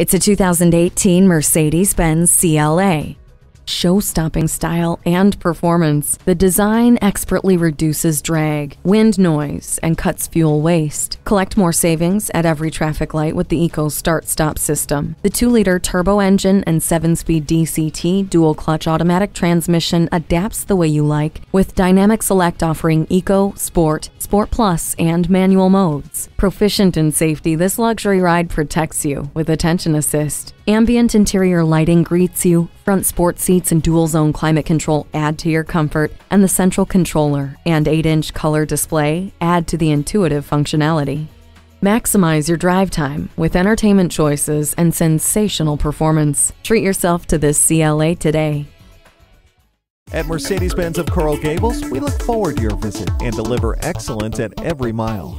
It's a 2018 Mercedes Benz CLA. Show stopping style and performance, the design expertly reduces drag, wind noise, and cuts fuel waste. Collect more savings at every traffic light with the Eco Start Stop system. The 2 liter turbo engine and 7 speed DCT dual clutch automatic transmission adapts the way you like, with Dynamic Select offering Eco, Sport, Sport Plus, and manual modes. Proficient in safety, this luxury ride protects you with Attention Assist. Ambient interior lighting greets you, front sport seats and dual zone climate control add to your comfort, and the central controller and 8 inch color display add to the intuitive functionality. Maximize your drive time with entertainment choices and sensational performance. Treat yourself to this CLA today. At Mercedes Benz of Coral Gables, we look forward to your visit and deliver excellence at every mile.